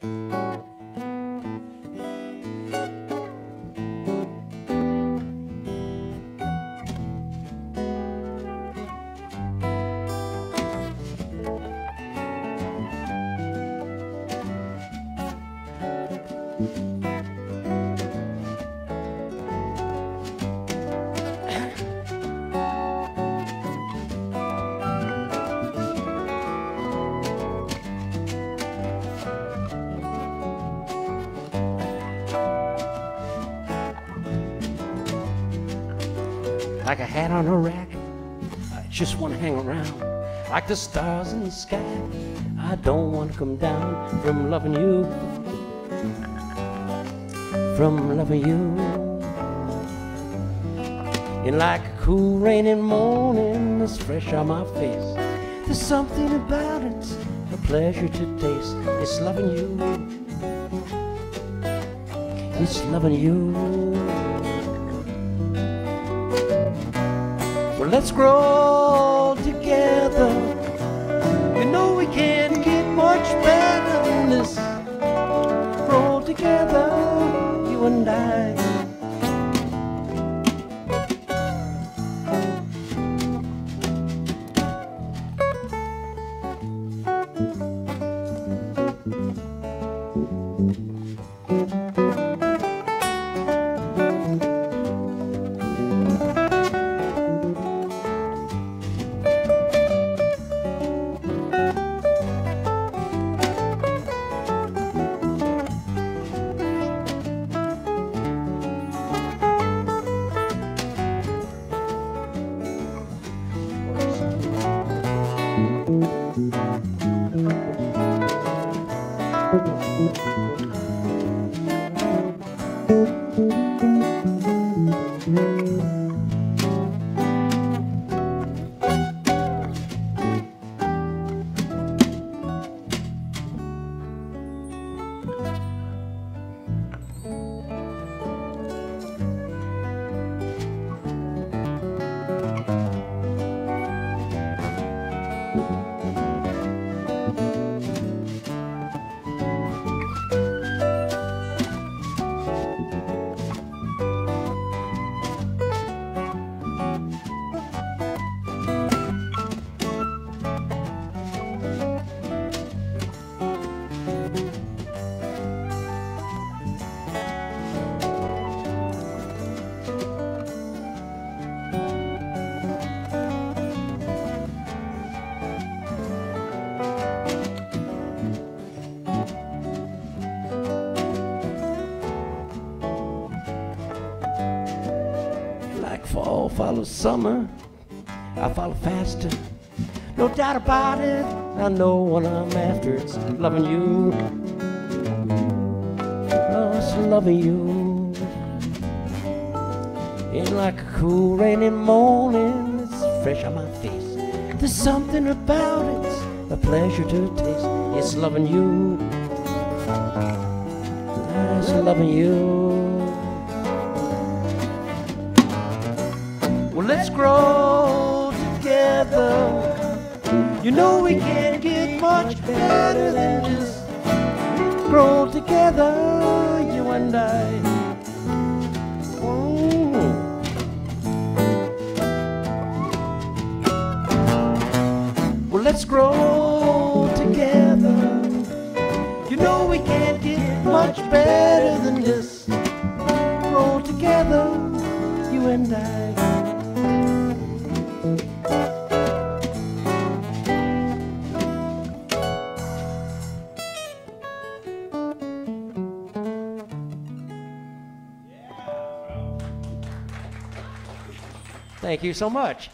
thank mm -hmm. you like a hat on a rack. I just want to hang around like the stars in the sky. I don't want to come down from loving you, from loving you. And like a cool rainy morning that's fresh on my face, there's something about it, a pleasure to taste. It's loving you, it's loving you. Well, let's grow together. You know we can't get much better than this. Grow together, you and I. Like fall follows summer, I follow faster. No doubt about it, I know what I'm after. It's loving you. Oh, it's loving you. It's like a cool rainy morning, it's fresh on my face. There's something about it, a pleasure to taste. It's loving you. It's loving you. Let's grow together. You know we can't get much better than just grow together, you and I. Mm. Well, let's grow together. You know we can't get much better than this. Grow together, you and I. Thank you so much.